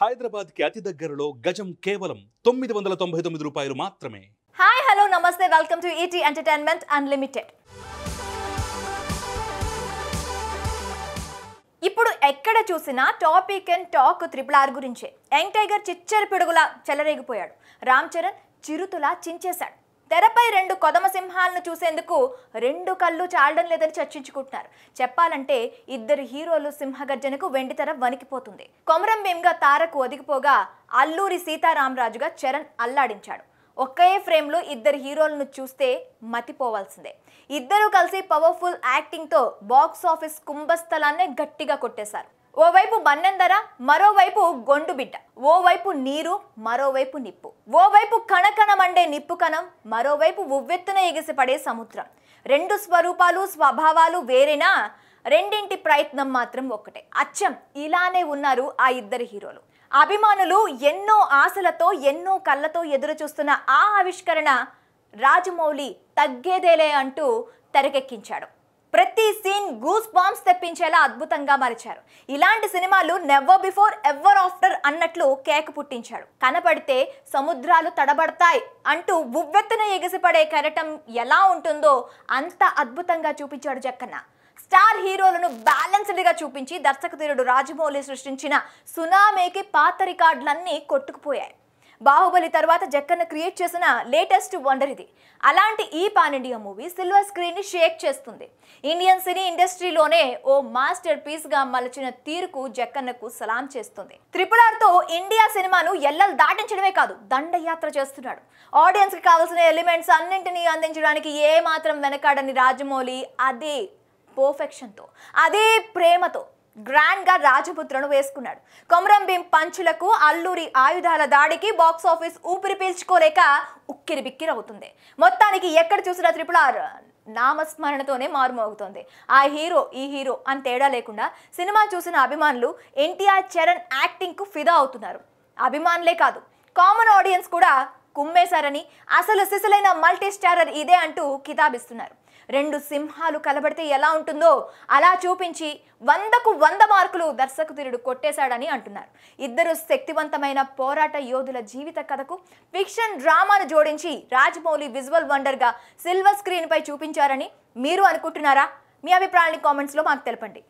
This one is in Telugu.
హైదరాబాద్కి అతి దగ్గరలో గజం కేవలం తొమ్మిది వందల తొంభై తొమ్మిది రూపాయలు మాత్రమే. హాయ్ హలో నమస్తే welcome to ET entertainment unlimited ఇప్పుడు ఎక్కడ చూసినా topic and talk triple R గురించే. యంగ్ టైగర్ చిచ్చరి పిడుగులా చెలరేగిపోయాడు. రామ్ చరణ్ చిరుతులా చించేశాడు. తెరపై రెండు కొదమ సింహాలను చూసేందుకు రెండు కళ్ళు చాలడం లేదని చర్చించుకుంటున్నారు. చెప్పాలంటే ఇద్దరు హీరోలు సింహగర్జనకు వెండితెర వణికిపోతుంది. కొమరం భీమ్గా తారకు ఒదిగిపోగా అల్లూరి సీతారామరాజుగా చరణ్ అల్లాడించాడు. ఒకే ఫ్రేమ్లో ఇద్దరు హీరోలను చూస్తే మతిపోవాల్సిందే. ఇద్దరూ కలిసి పవర్ఫుల్ యాక్టింగ్తో బాక్స్ ఆఫీస్ కుంభస్థలాన్నే గట్టిగా కొట్టేశారు. ఓవైపు మన్నెందర మరోవైపు గొండు బిడ్డ ఓవైపు నీరు మరోవైపు నిప్పు. ఓవైపు కణకణమండే నిప్పు కణం మరోవైపు ఉవ్వెత్తున ఎగిసిపడే సముద్రం. రెండు స్వరూపాలు స్వభావాలు వేరేనా? రెండింటి ప్రయత్నం మాత్రం ఒక్కటే. అచ్చం ఇలానే ఉన్నారు ఆ ఇద్దరు హీరోలు. అభిమానులు ఎన్నో ఆశలతో ఎన్నో కళ్ళతో ఎదురు చూస్తున్న ఆ ఆవిష్కరణ రాజమౌళి తగ్గేదేలే అంటూ తెరకెక్కించాడు. ప్రతి సీన్ గూస్ బాంబ్స్ తెప్పించేలా అద్భుతంగా మరిచారు. ఇలాంటి సినిమాలు నెవర్ బిఫోర్ ఎవర్ ఆఫ్టర్ అన్నట్లు కేక పుట్టించాడు. కనపడితే సముద్రాలు తడబడతాయి అంటూ ఉవ్వెత్తున ఎగిసిపడే కెరటం ఎలా ఉంటుందో అంత అద్భుతంగా చూపించాడు జక్కన్న. స్టార్ హీరోలను బ్యాలెన్స్డ్గా చూపించి దర్శకధీరుడు రాజమౌళి సృష్టించిన సునామీకి పాత రికార్డులన్నీ కొట్టుకుపోయాయి. బాహుబలి తర్వాత జక్కన్న క్రియేట్ చేసిన లేటెస్ట్ వండర్ ఇది. అలాంటి ఈ పాన్ ఇండియా మూవీ సిల్వర్ స్క్రీన్ని షేక్ చేస్తుంది. ఇండియన్ సినీ ఇండస్ట్రీలోనే ఓ మాస్టర్ పీస్గా మలచిన తీరుకు జక్కన్నకు సలాం చేస్తుంది. త్రిపుల్తో ఇండియా సినిమాను ఎల్లలు దాటించడమే కాదు దండయాత్ర చేస్తున్నాడు. ఆడియన్స్కి కావాల్సిన ఎలిమెంట్స్ అన్నింటినీ అందించడానికి ఏమాత్రం వెనకాడని రాజమౌళి అదే పర్ఫెక్షన్తో అదే ప్రేమతో గ్రాండ్గా రాజపుత్రను వేసుకున్నాడు. కొమరం భీం పంచులకు అల్లూరి ఆయుధాల దాడికి బాక్స్ ఆఫీస్ ఊపిరి పీల్చుకోలేక ఉక్కిరి బిక్కిరి అవుతుంది మొత్తానికి ఎక్కడ చూసినా త్రిపుల ఆర్ నామస్మరణతోనే మారుమోగుతోంది. ఆ హీరో ఈ హీరో అని తేడా లేకుండా సినిమా చూసిన అభిమానులు ఎన్టీఆర్ చరణ్ యాక్టింగ్కు ఫిదా అవుతున్నారు. అభిమానులే కాదు కామన్ ఆడియన్స్ కూడా కుమ్మేశారని అసలు సిసలైన మల్టీ స్టారర్ ఇదే అంటూ కితాబిస్తున్నారు. రెండు సింహాలు కలబడితే ఎలా ఉంటుందో అలా చూపించి వందకు వంద మార్కులు దర్శకధీరుడు కొట్టేశాడని అంటున్నారు. ఇద్దరు శక్తివంతమైన పోరాట యోధుల జీవిత కథకు ఫిక్షన్ డ్రామాను జోడించి రాజమౌళి విజువల్ వండర్గా సిల్వర్ స్క్రీన్పై చూపించారని మీరు అనుకుంటున్నారా? మీ అభిప్రాయాన్ని కామెంట్స్లో మాకు తెలపండి.